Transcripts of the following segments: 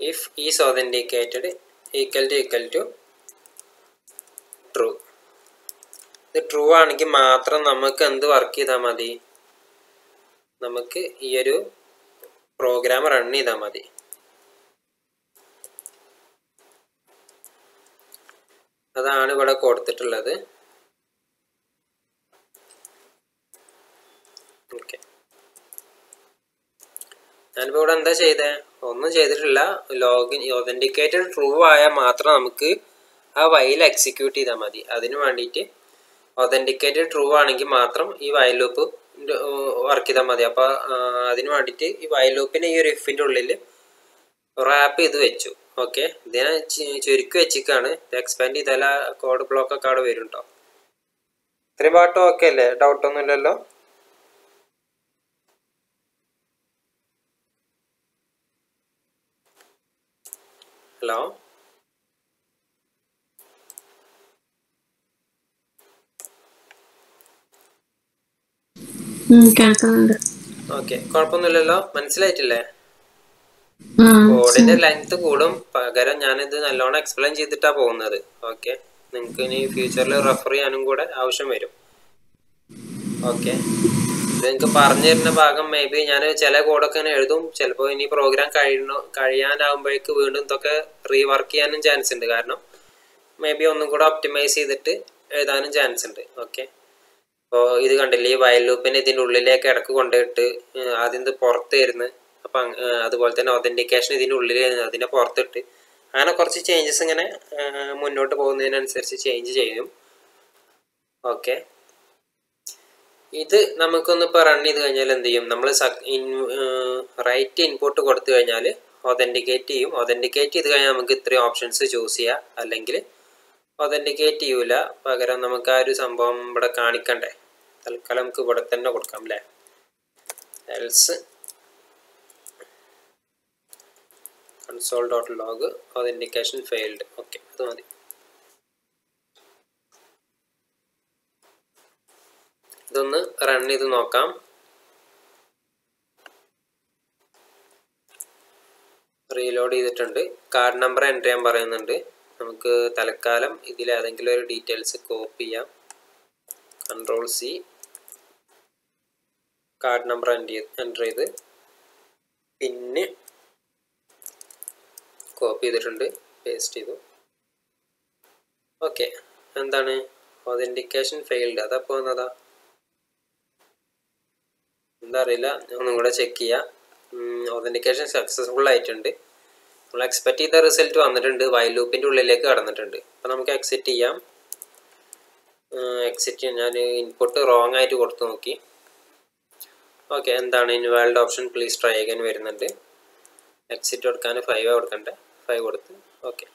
If is authenticated equal to equal to true ഇത് true ആണെങ്കിൽ മാത്രം നമുക്ക് എന്ത് വർക്ക് ചെയ്താൽ മതി? നമുക്ക് ഈ ഒരു പ്രോഗ്രാം റൺ ചെയ്താൽ മതി. അതാണ് ഇവിടെ കൊടുത്തിട്ടുള്ളത്. ഓക്കെ ഞാനിപ്പോൾ ഇവിടെ എന്താ ചെയ്തേ? ഒന്നും ചെയ്തിട്ടില്ല. ലോഗിൻ ഒതന്റിക്കേറ്റഡ് ട്രൂ ആയാൽ മാത്രം നമുക്ക് ആ വൈൽ എക്സിക്യൂട്ട് ചെയ്താൽ മതി. അതിന് വേണ്ടിയിട്ട് ഒതന്റിക്കേറ്റഡ് ട്രൂ ആണെങ്കിൽ മാത്രം ഈ വയൽ ലൂപ്പ് വർക്ക് ചെയ്താൽ മതി. അപ്പോൾ അതിന് വേണ്ടിയിട്ട് ഈ വയൽ ലൂപ്പിനെ ഈ ഒരു ഇഫിന്റെ ഉള്ളിൽ റാപ്പ് ചെയ്ത് വെച്ചു. ഓക്കെ? ഇതിനെ ചുരുക്കി വെച്ചിക്കാണ് എക്സ്പാൻഡ് ചെയ്താൽ കോഡ് ബ്ലോക്ക് ഒക്കെ അവിടെ വരും കേട്ടോ ഇത്രയും പാട്ടും ഓക്കെ അല്ലേ? ഡൗട്ടൊന്നും ഹലോ? കേൾക്കുന്നുണ്ട്. ഓക്കെ കുഴപ്പമൊന്നുമില്ലല്ലോ. മനസ്സിലായിട്ടില്ലേ? കോഡിന്റെ ലെങ്ത് കൂടും. പകരം ഞാനിത് നല്ലോണം എക്സ്പ്ലെയിൻ ചെയ്തിട്ടാ പോകുന്നത്. ഓക്കെ നിങ്ങൾക്ക് ഇനി ഫ്യൂച്ചറിൽ റെഫർ ചെയ്യാനും കൂടെ ആവശ്യം വരും. ഓക്കെ. ഇത് എനിക്ക് പറഞ്ഞു തരുന്ന ഭാഗം മേ ബി ഞാൻ ചില കോഡൊക്കെ എഴുതും. ചിലപ്പോൾ ഇനി പ്രോഗ്രാം കഴിയണോ കഴിയാനാകുമ്പോഴേക്ക് വീണ്ടും ഇതൊക്കെ റീവർക്ക് ചെയ്യാനും ചാൻസ് ഉണ്ട്. കാരണം മേ ബി ഒന്നും കൂടെ ഒപ്റ്റിമൈസ് ചെയ്തിട്ട് എഴുതാനും ചാൻസ് ഉണ്ട്. ഓക്കെ അപ്പോൾ ഇത് കണ്ടില്ലേ? ഈ വയൽ ലൂപ്പിനെ ഇതിന്റെ ഉള്ളിലേക്ക് ഇടയ്ക്ക് കൊണ്ടുപോയിട്ട് ആദ്യം ഇത് പുറത്ത് വരുന്നു അപ്പം അതുപോലെ തന്നെ ഒതന്റിക്കേഷൻ ഇതിന്റെ ഉള്ളിൽ അതിനെ പുറത്തിട്ട് അങ്ങനെ കുറച്ച് ചേഞ്ചസ് ഇങ്ങനെ മുന്നോട്ട് പോകുന്നതിനനുസരിച്ച് ചേഞ്ച് ചെയ്യും. ഓക്കെ ഇത് നമുക്കൊന്ന് ഇപ്പോൾ റൺ ചെയ്ത് കഴിഞ്ഞാൽ എന്ത് ചെയ്യും? നമ്മൾ റൈറ്റ് ഇൻപുട്ട് കൊടുത്തു കഴിഞ്ഞാൽ ഒതന്റിക്കേറ്റ് ചെയ്യും. ഒതന്റിക്കേറ്റ് ചെയ്ത് കഴിഞ്ഞാൽ നമുക്ക് ഇത്രയും ഓപ്ഷൻസ് ചൂസ് ചെയ്യാം. അല്ലെങ്കിൽ ഒതന്റിക്കേറ്റ് ചെയ്യൂല. പകരം നമുക്ക് ആ ഒരു സംഭവം ഇവിടെ കാണിക്കണ്ടേ? തൽക്കാലം നമുക്ക് ഇവിടെ തന്നെ കൊടുക്കാം അല്ലേ? Else console dot log authentication failed okay അത് മതി. ഇതൊന്ന് റൺ ചെയ്ത് നോക്കാം. റീലോഡ് ചെയ്തിട്ടുണ്ട്. കാർഡ് നമ്പർ എന്റർ ചെയ്യാൻ പറയുന്നുണ്ട്. നമുക്ക് തൽക്കാലം ഇതിൽ ഏതെങ്കിലും ഒരു ഡീറ്റെയിൽസ് കോപ്പി ചെയ്യാം. Control C card number enter enter ചെയ്ത്. പിന്നെ കോപ്പി ചെയ്തിട്ടുണ്ട്. പേസ്റ്റ് ചെയ്തു. ഓക്കെ എന്താണ്? ഒതന്റിക്കേഷൻ ഫെയിൽഡ് അതപ്പോൾ എന്നതാ എന്താ അറിയില്ല ഒന്നും കൂടെ ചെക്ക് ചെയ്യാം. ഒതന്റിക്കേഷൻ സക്സസ്ഫുൾ ആയിട്ടുണ്ട്. നമ്മൾ എക്സ്പെക്ട് ചെയ്ത റിസൾട്ട് വന്നിട്ടുണ്ട്. വൈൽ ലൂപ്പിന്റെ ഉള്ളിലേക്ക് കടന്നിട്ടുണ്ട്. അപ്പോൾ നമുക്ക് എക്സിറ്റ് ചെയ്യാം. എക്സിറ്റ് ഞാൻ ഇൻപുട്ട് റോങ് ആയിട്ട് കൊടുത്തു നോക്കി. ഓക്കെ എന്താണ്? Invalid option please try again വരുന്നുണ്ട്. എക്സിറ്റ് കൊടുക്കാൻ ഫൈവ് കൊടുക്കണ്ടേ? ഫൈവ് കൊടുത്ത്. ഓക്കെ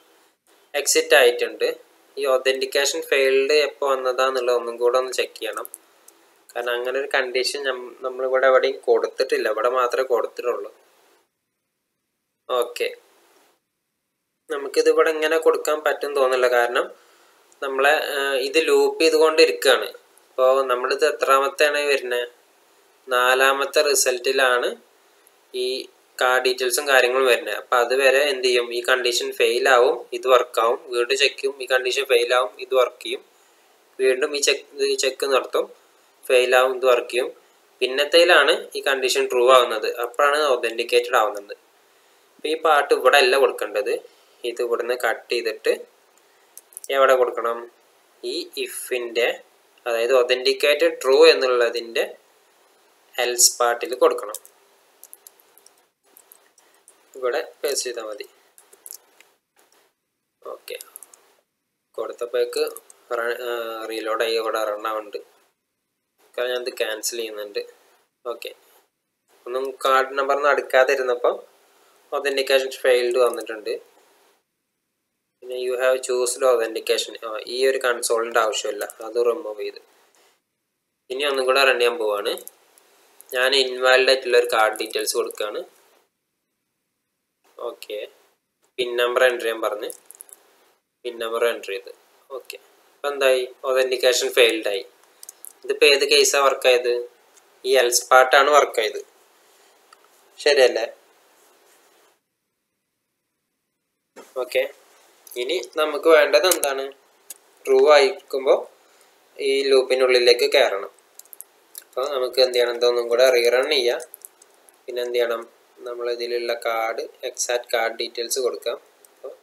എക്സിറ്റ് ആയിട്ടുണ്ട്. ഈ ഒതന്റിക്കേഷൻ ഫെയിൽഡ് എപ്പോൾ വന്നതാന്നുള്ളത് ഒന്നും കൂടെ ഒന്ന് ചെക്ക് ചെയ്യണം. കാരണം അങ്ങനെ ഒരു കണ്ടീഷൻ നമ്മളിവിടെ എവിടെയും കൊടുത്തിട്ടില്ല. ഇവിടെ മാത്രമേ കൊടുത്തിട്ടുള്ളൂ. ഓക്കെ നമുക്കിത് ഇവിടെ ഇങ്ങനെ കൊടുക്കാൻ പറ്റും തോന്നില്ല കാരണം നമ്മളെ ഇത് ലൂപ്പ് ചെയ്തുകൊണ്ട് ഇരിക്കുകയാണ് അപ്പോൾ നമ്മളിത് എത്രാമത്തെയാണ് വരുന്നത്? നാലാമത്തെ റിസൾട്ടിലാണ് ഈ കാർ ഡീറ്റെയിൽസും കാര്യങ്ങളും വരുന്നത്. അപ്പം അതുവരെ എന്ത് ചെയ്യും? ഈ കണ്ടീഷൻ ഫെയിലാവും ഇത് വർക്കാവും വീണ്ടും ചെക്ക് ചെയ്യും. ഈ കണ്ടീഷൻ ഫെയിലാവും ഇത് വർക്ക് ചെയ്യും. വീണ്ടും ഈ ചെക്ക് ചെക്ക് നടത്തും ഫെയിൽ ഇത് വർക്ക് ചെയ്യും. പിന്നത്തേലാണ് ഈ കണ്ടീഷൻ ട്രൂ ആവുന്നത്. അപ്പോഴാണ് ഒതന്റിക്കേറ്റഡ് ആവുന്നത്. ഈ പാർട്ട് ഇവിടെ അല്ല കൊടുക്കേണ്ടത്. ഇത് ഇവിടുന്ന് കട്ട് ചെയ്തിട്ട് എവിടെ കൊടുക്കണം? ഈ ഇഫിന്റെ അതായത് ഒതന്റിക്കേറ്റഡ് ട്രൂ എന്നുള്ളതിന്റെ എൽസ് പാർട്ടിൽ കൊടുക്കണം. ഇവിടെ പേസ്റ്റ് ചെയ്താൽ മതി. ഓക്കെ കൊടുത്തപ്പോഴേക്ക് റീലോഡായി ഇവിടെ റൺ കാരണം ഞാനത് ക്യാൻസൽ ചെയ്യുന്നുണ്ട്. ഓക്കെ ഒന്നും കാർഡ് നമ്പർ അടുക്കാതെ ഇരുന്നപ്പോൾ ഒതന്റിക്കേഷൻ ഫെയിൽഡ് വന്നിട്ടുണ്ട്. പിന്നെ യു ഹാവ് ചൂസ്ഡ് ഒതന്റിക്കേഷൻ ഈ ഒരു കൺസോളിന്റെ ആവശ്യമില്ല. അത് റിമൂവ് ചെയ്ത്. ഇനി ഒന്നും കൂടെ റൺ ചെയ്യാൻ പോവാണ്. ഞാൻ ഇൻവാലിഡ് ആയിട്ടുള്ള ഒരു കാർഡ് ഡീറ്റെയിൽസ് കൊടുക്കുകയാണ് ഓക്കെ പിൻ നമ്പർ എന്റർ ചെയ്യാൻ പറഞ്ഞ്. പിൻ നമ്പർ എന്റർ ചെയ്ത്. ഓക്കെ അപ്പോൾ എന്തായി? ഒതന്റിക്കേഷൻ ഫെയിൽഡ് ആയി. ഇതിപ്പോൾ ഏത് കേസാണ് വർക്കായത് ഈ എൽസ് പാർട്ടാണ് വർക്കായത് ശരിയല്ലേ? ഓക്കെ ഇനി നമുക്ക് വേണ്ടത് എന്താണ്? ട്രൂ ആയിരിക്കുമ്പോൾ ഈ ലൂപ്പിനുള്ളിലേക്ക് കയറണം അപ്പോൾ നമുക്ക് എന്ത് ചെയ്യണം? ഇതൊന്നും കൂടെ റീറൺ ചെയ്യാം. പിന്നെ എന്ത് ചെയ്യണം? നമ്മൾ ഇതിലുള്ള കാർഡ് എക്സാക്ട് കാർഡ് ഡീറ്റെയിൽസ് കൊടുക്കാം. അപ്പോൾ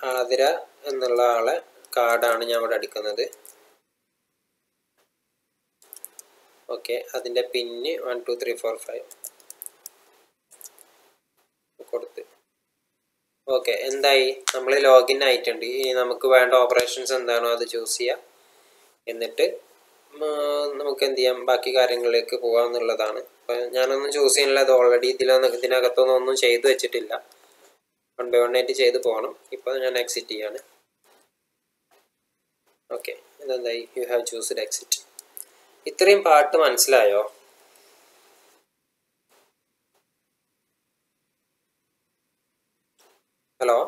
ആതിര എന്നുള്ള ആളെ കാർഡാണ് ഞാൻ ഇവിടെ അടിക്കുന്നത് ഓക്കെ അതിന്റെ പിന്ന് one two three four five കൊടുത്ത്. ഓക്കെ എന്തായി? നമ്മൾ ലോഗിൻ ആയിട്ടുണ്ട്. ഇനി നമുക്ക് വേണ്ട ഓപ്പറേഷൻസ് എന്താണോ അത് ചൂസ് ചെയ്യാം. എന്നിട്ട് നമുക്ക് എന്ത് ചെയ്യാം? ബാക്കി കാര്യങ്ങളിലേക്ക് പോകാം എന്നുള്ളതാണ്. അപ്പം ഞാനൊന്നും ചൂസ് ചെയ്യുന്നില്ല അത് ഓൾറെഡി ഇതിലൊന്നും ഇതിനകത്തൊന്നും ഒന്നും ചെയ്തു വെച്ചിട്ടില്ല. വൺ ബൈ വൺ ആയിട്ട് ചെയ്ത് പോകണം. ഇപ്പോൾ ഞാൻ എക്സിറ്റ് ചെയ്യാണ്. ഓക്കെ ഇതെന്തായി? യു ഹാവ് ചൂസ്ഡ് എക്സിറ്റ് ഇത്രയും പാട്ട് മനസ്സിലായോ? ഹലോ?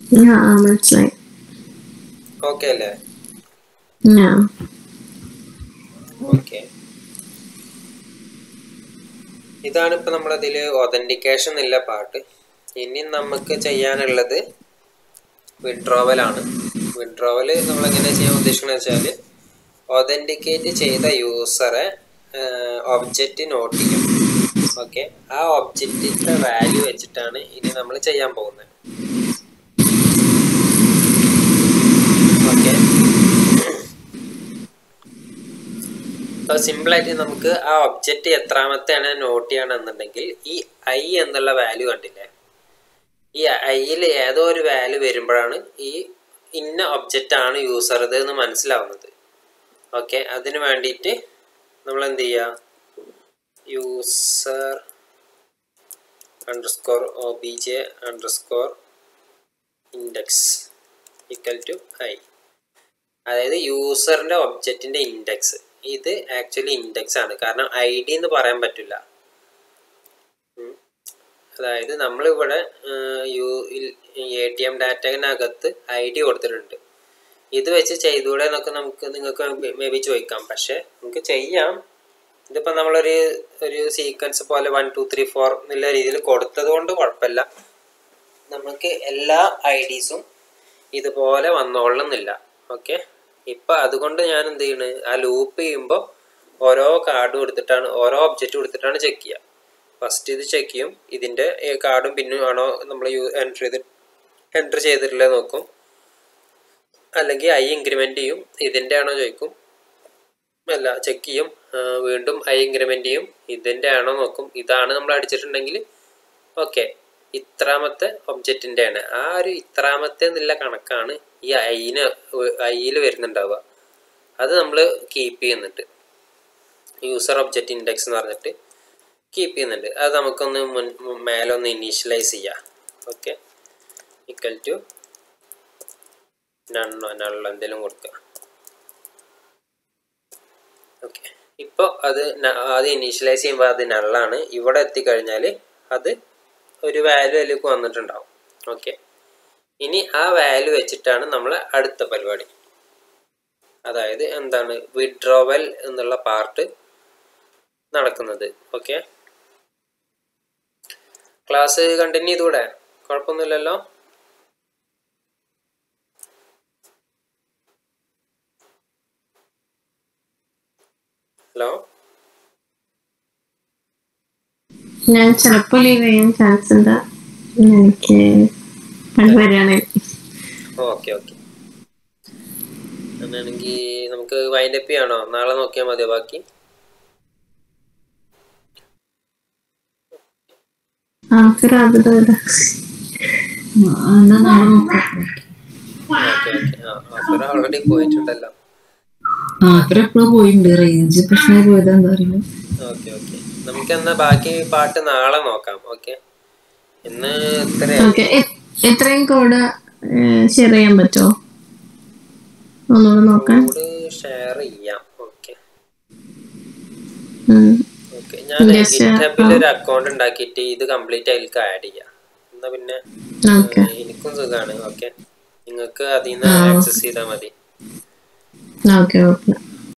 മനസ്സിലായി ഓക്കെ അല്ലേ? ഓക്കെ ഇതാണ് ഇപ്പൊ നമ്മളതിൽ ഒതന്റിക്കേഷൻ ഇല്ല പാട്ട്. ഇനി നമുക്ക് ചെയ്യാനുള്ളത് വിഡ്രോവൽ ആണ്. വിഡ്രോവൽ നമ്മൾ എങ്ങനെ ചെയ്യാൻ ഉദ്ദേശിക്കുന്നത് വെച്ചാൽ ഒതന്റിക്കേറ്റ് ചെയ്ത യൂസറെ ഒബ്ജക്റ്റ് നോട്ട് ചെയ്യും ഓക്കെ ആ ഒബ്ജക്റ്റിന്റെ വാല്യൂ വെച്ചിട്ടാണ് ഇനി നമ്മൾ ചെയ്യാൻ പോകുന്നത്. ഓക്കെ സിമ്പിളായിട്ട് നമുക്ക് ആ ഒബ്ജക്റ്റ് എത്രാമത്തെയാണ് നോട്ട് ചെയ്യണമെന്നുണ്ടെങ്കിൽ ഈ ഐ എന്നുള്ള വാല്യൂ കണ്ടില്ലേ? ഈ ഐയിൽ ഏതോ ഒരു വാല്യൂ വരുമ്പോഴാണ് ഈ ഇന്ന ഒബ്ജക്റ്റ് ആണ് യൂസർ ഇത് എന്ന് മനസ്സിലാവുന്നത്. ഓക്കെ അതിന് വേണ്ടിയിട്ട് നമ്മൾ എന്ത് ചെയ്യുക user underscore O B J underscore index equal to I അതായത് യൂസറിന്റെ ഒബ്ജക്റ്റിന്റെ ഇൻഡെക്സ് ഇത് ആക്ച്വലി ഇൻഡെക്സ് ആണ്. കാരണം ഐ ഡി എന്ന് പറയാൻ പറ്റില്ല. അതായത് നമ്മളിവിടെ യു എ ടി എം ഡാറ്റകനകത്ത് ഐ ഡി കൊടുത്തിട്ടുണ്ട്. ഇത് വെച്ച് ചെയ്തുകൂടെ എന്നൊക്കെ നമുക്ക് നിങ്ങൾക്ക് മേ ബി ചോദിക്കാം. പക്ഷേ നമുക്ക് ചെയ്യാം. ഇതിപ്പോൾ നമ്മളൊരു ഒരു സീക്വൻസ് പോലെ വൺ ടു ത്രീ ഫോർ എന്നുള്ള രീതിയിൽ കൊടുത്തത് കൊണ്ട് കുഴപ്പമില്ല. നമുക്ക് എല്ലാ ഐ ഡീസും ഇതുപോലെ വന്നോളണമെന്നില്ല ഓക്കെ? ഇപ്പം അതുകൊണ്ട് ഞാൻ എന്ത് ചെയ്യണ്? ആ ലൂപ്പ് ചെയ്യുമ്പോൾ ഓരോ കാർഡ് കൊടുത്തിട്ടാണ് ഓരോ ഒബ്ജക്റ്റ് കൊടുത്തിട്ടാണ് ചെക്ക് ചെയ്യുക ഫസ്റ്റ് ഇത് ചെക്ക് ചെയ്യും. ഇതിന്റെ കാർഡും പിന്നും ആണോ നമ്മൾ യൂ എന്റർ ചെയ്ത് എന്റർ ചെയ്തിട്ടില്ല നോക്കും. അല്ലെങ്കിൽ ഐ ഇൻക്രിമെന്റ് ചെയ്യും. ഇതിന്റെ ആണോ ചോദിക്കും. അല്ല ചെക്ക് ചെയ്യും. വീണ്ടും ഐ ഇൻക്രിമെന്റ് ചെയ്യും. ഇതിന്റെ ആണോ നോക്കും. ഇതാണ് നമ്മൾ അടിച്ചിട്ടുണ്ടെങ്കിൽ ഓക്കെ ഇത്രാമത്തെ ഒബ്ജക്റ്റിന്റെ ആണ്. ആ ഒരു ഇത്രാമത്തെ എന്നുള്ള കണക്കാണ് ഈ ഐന് ഐയിൽ വരുന്നുണ്ടാവുക. അത് നമ്മൾ കീപ്പ് ചെയ്യുന്നുണ്ട് യൂസർ ഒബ്ജക്റ്റ് ഇൻഡെക്സ് എന്ന് പറഞ്ഞിട്ട്. കീപ്പ് ചെയ്യുന്നുണ്ട്. അത് നമുക്കൊന്ന് മുൻ മേലൊന്ന് ഇനീഷ്യലൈസ് ചെയ്യാം. ഓക്കെ ഈക്വൽ ടു നണ്ണോ നള്ളോ എന്തെങ്കിലും കൊടുക്കുക. ഓക്കെ ഇപ്പോൾ അത് അത് ഇനീഷ്യലൈസ് ചെയ്യുമ്പോൾ അത് നള്ളാണ് ഇവിടെ എത്തിക്കഴിഞ്ഞാൽ അത് ഒരു വാല്യൂ അതിലേക്ക് വന്നിട്ടുണ്ടാവും. ഓക്കെ ഇനി ആ വാല്യൂ വെച്ചിട്ടാണ് നമ്മൾ അടുത്ത പരിപാടി. അതായത് എന്താണ്? വിഡ്രോവൽ എന്നുള്ള പാർട്ട് നടക്കുന്നത്. ഓക്കെ ക്ലാസ് കണ്ടിന്യൂ ചെയ്തുകൂടെ? കുഴപ്പമൊന്നുമില്ലല്ലോ? ഹലോ? ഞാൻ ചിലപ്പോൾ ലീവ് ചെയ്യാൻ ചാൻസ് ഉണ്ട്. എനിക്ക് പണി വരികയാണെങ്കിൽ ഓക്കെ ഓക്കെ അങ്ങനെയാണെങ്കിൽ നമുക്ക് വൈൻഡപ്പ് ചെയ്യണോ നാളെ നോക്കിയാൽ മതിയോ ബാക്കി ആൾക്കാർ അതിൽ എന്നാ നാളെ നോക്കാം ഓക്കെ ഓക്കെ ആ അസുര ഓൾറെഡി പോയിട്ടുണ്ടല്ലോ. എപ്പോഴും പോയിട്ടുണ്ട്. റേഞ്ച് പ്രശ്നമായി പോയതാ എന്താ അറിയില്ല. Okay okay. നമുക്ക് എന്നാ ബാക്കി പാട്ട് നാളെ നോക്കാം ഓക്കെ? ഇന്ന് എത്രയും കോഡ് ഷെയർ ചെയ്യാൻ പറ്റുമോ? ഒന്നുകൂടെ നോക്കാൻ ഷെയർ ചെയ്യാം ഓക്കെ. ഓക്കെ ഞാൻ. ഗിറ്റബിൽ ഒരു അക്കൗണ്ട് ഉണ്ടാക്കിയിട്ട് ഇത് കംപ്ലീറ്റ് അതിലേക്ക് ആഡ് ചെയ്യാം. എന്നാ പിന്നെ എനിക്കും സുഖമാണ് ഓക്കെ. നിങ്ങൾക്ക് അതിൽ നിന്ന് ആക്സസ് ചെയ്താൽ മതി. Okay okay.